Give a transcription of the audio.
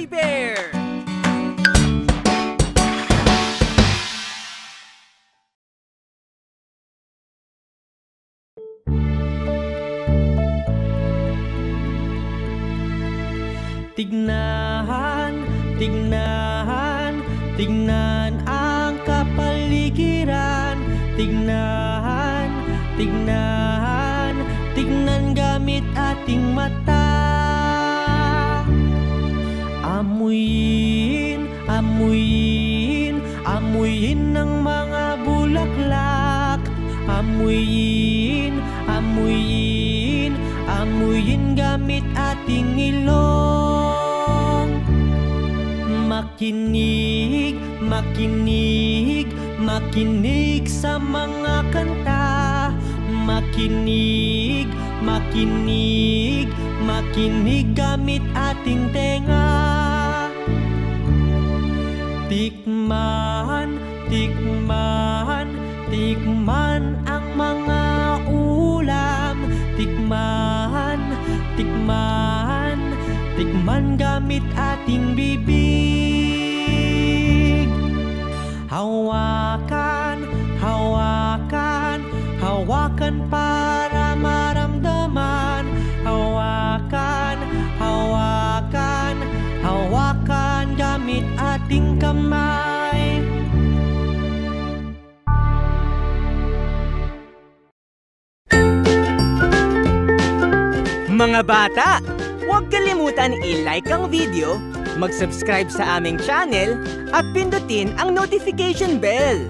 Fuzzy Bear! Tignan, tignan, tignan ang kapaligiran Tignan, tignan, tignan gamit ating mata Amuyin, amuyin, amuyin ng mga bulaklak. Amuyin, amuyin, amuyin gamit ating ilong. Makinig, makinig, makinig sa mga kanta. Makinig, makinig, makinig gamit ating tenga Tikman, tikman, tikman ang mga ulam. Tikman, tikman, tikman gamit ating bibig. Hawakan, hawakan, hawakan para ating kamay Mga bata, huwag kalimutan i-like ang video, mag-subscribe sa aming channel, at pindutin ang notification bell.